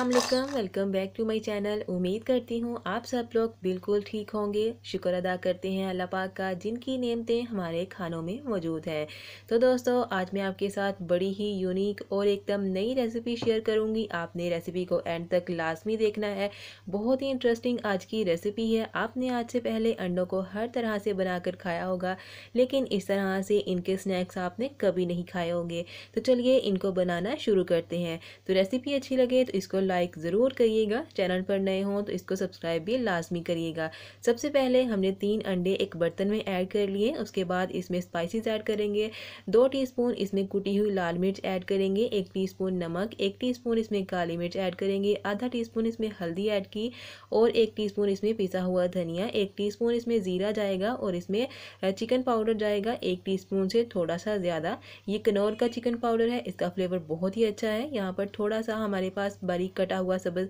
अस्सलाम welcome back to my channel उम्मीद करती हूँ आप सब लोग बिल्कुल ठीक होंगे। शुक्र अदा करते हैं अल्लाह पाक का, जिनकी नियमतें हमारे खानों में मौजूद है। तो दोस्तों, आज मैं आपके साथ बड़ी ही यूनिक और एकदम नई रेसिपी शेयर करूँगी। आपने रेसिपी को एंड तक लाजमी देखना है। बहुत ही इंटरेस्टिंग आज की रेसिपी है। आपने आज से पहले अंडों को हर तरह से बनाकर खाया होगा, लेकिन इस तरह से इनके स्नैक्स आपने कभी नहीं खाए होंगे। तो चलिए इनको बनाना शुरू करते हैं। तो रेसिपी अच्छी लगे तो इसको लाइक ज़रूर करिएगा। चैनल पर नए हों तो इसको सब्सक्राइब भी लाजमी करिएगा। सबसे पहले हमने तीन अंडे एक बर्तन में ऐड कर लिए, उसके बाद इसमें स्पाइसेस ऐड करेंगे। दो टीस्पून इसमें कुटी हुई लाल मिर्च ऐड करेंगे, एक टीस्पून नमक, एक टीस्पून इसमें काली मिर्च ऐड करेंगे, आधा टीस्पून इसमें हल्दी ऐड की और एक टीस्पून इसमें पिसा हुआ धनिया, एक टीस्पून इसमें ज़ीरा जाएगा और इसमें चिकन पाउडर जाएगा, एक टीस्पून से थोड़ा सा ज़्यादा। ये कनौर का चिकन पाउडर है, इसका फ्लेवर बहुत ही अच्छा है। यहाँ पर थोड़ा सा हमारे पास बारीक कटा हुआ सब्ज़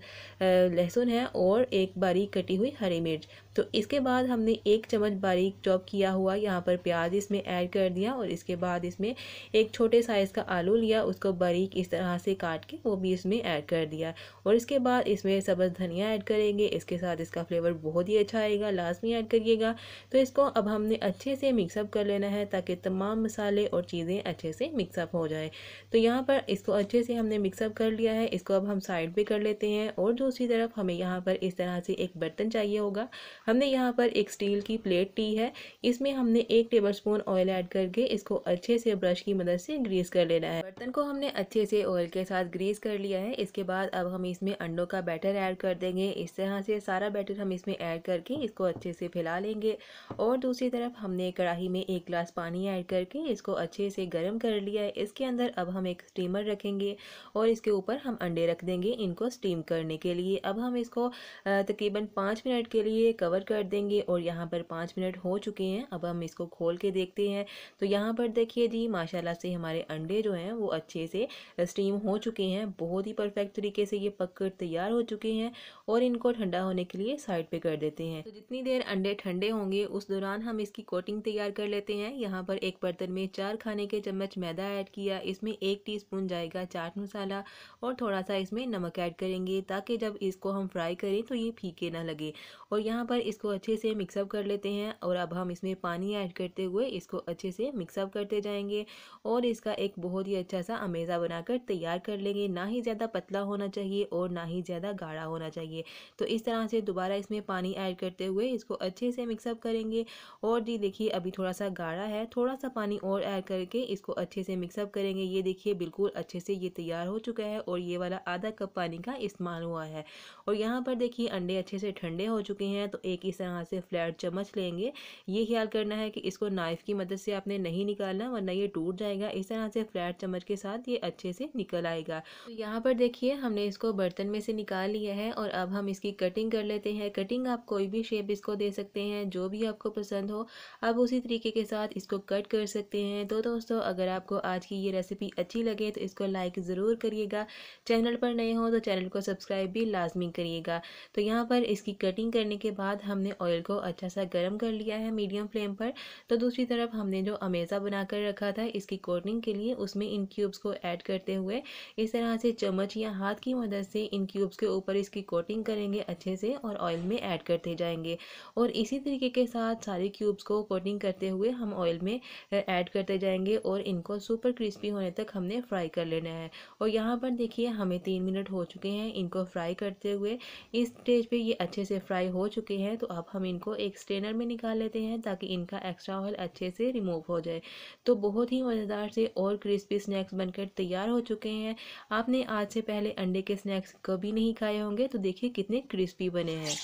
लहसुन है और एक बारीक कटी हुई हरी मिर्च। तो इसके बाद हमने एक चम्मच बारीक चॉप किया हुआ यहाँ पर प्याज इसमें ऐड कर दिया और इसके बाद इसमें एक छोटे साइज़ का आलू लिया, उसको बारीक इस तरह से काट के वो भी इसमें ऐड कर दिया। और इसके बाद इसमें सब्ज़ धनिया ऐड करेंगे, इसके साथ इसका फ्लेवर बहुत ही अच्छा आएगा लाजमी ऐड करिएगा। तो इसको अब हमने अच्छे से मिक्सअप कर लेना है ताकि तमाम मसाले और चीज़ें अच्छे से मिक्सअप हो जाए। तो यहाँ पर इसको अच्छे से हमने मिक्सअप कर लिया है। इसको अब हम साइड पर कर लेते हैं और दूसरी तरफ़ हमें यहाँ पर इस तरह से एक बर्तन चाहिए होगा। हमने यहाँ पर एक स्टील की प्लेट ली है। इसमें हमने एक टेबल स्पून ऑयल ऐड करके इसको अच्छे से ब्रश की मदद से ग्रीस कर लेना है। बर्तन को हमने अच्छे से ऑयल के साथ ग्रीस कर लिया है। इसके बाद अब हम इसमें अंडों का बैटर ऐड कर देंगे। इस तरह से सारा बैटर हम इसमें ऐड करके इसको अच्छे से फैला लेंगे। और दूसरी तरफ़ हमने कढ़ाई में एक ग्लास पानी ऐड करके इसको अच्छे से गर्म कर लिया है। इसके अंदर अब हम एक स्टीमर रखेंगे और इसके ऊपर हम अंडे रख देंगे इनको स्टीम करने के लिए। अब हम इसको तकरीबन पाँच मिनट के लिए कर देंगे और यहाँ पर पाँच मिनट हो चुके हैं। अब हम इसको खोल के देखते हैं। तो यहाँ पर देखिए जी, माशाल्लाह से हमारे अंडे जो हैं वो अच्छे से स्टीम हो चुके हैं। बहुत ही परफेक्ट तरीके से ये पक तैयार हो चुके हैं और इनको ठंडा होने के लिए साइड पे कर देते हैं। तो जितनी देर अंडे ठंडे होंगे, उस दौरान हम इसकी कोटिंग तैयार कर लेते हैं। यहाँ पर एक बर्तन में चार खाने के चम्मच मैदा ऐड किया। इसमें एक टी जाएगा चाट मसाला और थोड़ा सा इसमें नमक ऐड करेंगे ताकि जब इसको हम फ्राई करें तो ये फीके ना लगे। और यहाँ पर इसको अच्छे से मिक्सअप कर लेते हैं और अब हम इसमें पानी ऐड करते हुए इसको अच्छे से मिक्सअप करते जाएँगे और इसका एक बहुत ही अच्छा सा अमेज़ा बनाकर तैयार कर लेंगे। ना ही ज़्यादा पतला होना चाहिए और ना ही ज़्यादा गाढ़ा होना चाहिए। तो इस तरह से दोबारा इसमें पानी ऐड करते हुए इसको अच्छे से मिक्सअप करेंगे और जी देखिए अभी थोड़ा सा गाढ़ा है, थोड़ा सा पानी और ऐड करके इसको अच्छे से मिक्सअप करेंगे। ये देखिए बिल्कुल अच्छे से ये तैयार हो चुका है और ये वाला आधा कप पानी का इस्तेमाल हुआ है। और यहाँ पर देखिए अंडे अच्छे से ठंडे हो चुके हैं तो एक इस तरह से फ्लैट चम्मच लेंगे। ये ख्याल करना है कि इसको नाइफ़ की मदद से आपने नहीं निकालना, वरना ये टूट जाएगा। इस तरह से फ्लैट चम्मच के साथ ये अच्छे से निकल आएगा। तो यहाँ पर देखिए, हमने इसको बर्तन में से निकाल लिया है और अब हम इसकी कटिंग कर लेते हैं। कटिंग आप कोई भी शेप इसको दे सकते हैं, जो भी आपको पसंद हो। आप उसी तरीके के साथ इसको कट कर सकते हैं। तो दोस्तों, अगर आपको आज की ये रेसिपी अच्छी लगे तो इसको लाइक ज़रूर करिएगा। चैनल पर नए हो तो चैनल को सब्सक्राइब भी लाजमी करिएगा। तो यहाँ पर इसकी कटिंग करने के बाद हमने ऑयल को अच्छा सा गर्म कर लिया है मीडियम फ्लेम पर। तो दूसरी तरफ़ हमने जो अमेज़ा बना कर रखा था, इसकी कोटिंग के लिए, उसमें इन क्यूब्स को ऐड करते हुए, इस तरह से चम्मच या हाथ की मदद से इन क्यूब्स के ऊपर इसकी कोटिंग करेंगे अच्छे से और ऑयल में ऐड करते जाएँगे। और इसी तरीके के साथ सारे क्यूब्स को कोटिंग करते हुए हम ऑयल में ऐड करते जाएँगे और इनको सुपर क्रिस्पी होने तक हमने फ्राई कर लेना है। और यहाँ पर देखिए, हमें तीन मिनट हो चुके हैं इनको फ्राई करते हुए। इस स्टेज पे ये अच्छे से फ्राई हो चुके हैं। तो अब हम इनको एक स्ट्रेनर में निकाल लेते हैं ताकि इनका एक्स्ट्रा ऑयल अच्छे से रिमूव हो जाए। तो बहुत ही मज़ेदार से और क्रिस्पी स्नैक्स बनकर तैयार हो चुके हैं। आपने आज से पहले अंडे के स्नैक्स कभी नहीं खाए होंगे तो देखिए कितने क्रिस्पी बने हैं।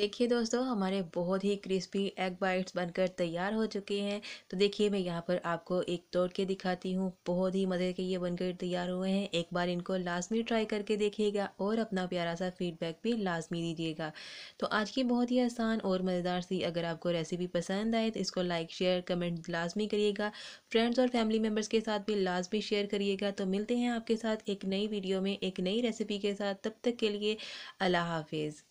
देखिए दोस्तों, हमारे बहुत ही क्रिस्पी एग बाइट्स बनकर तैयार हो चुके हैं। तो देखिए, मैं यहाँ पर आपको एक तोड़ के दिखाती हूँ। बहुत ही मज़े के ये बनकर तैयार हुए हैं। एक बार इनको लाजमी ट्राई करके देखिएगा और अपना प्यारा सा फीडबैक भी लाजमी दीजिएगा। तो आज की बहुत ही आसान और मज़ेदार सी अगर आपको रेसिपी पसंद आए तो इसको लाइक, शेयर, कमेंट लाजमी करिएगा। फ्रेंड्स और फैमिली मेंबर्स के साथ भी लाजमी शेयर करिएगा। तो मिलते हैं आपके साथ एक नई वीडियो में, एक नई रेसिपी के साथ। तब तक के लिए अल्लाह हाफिज़।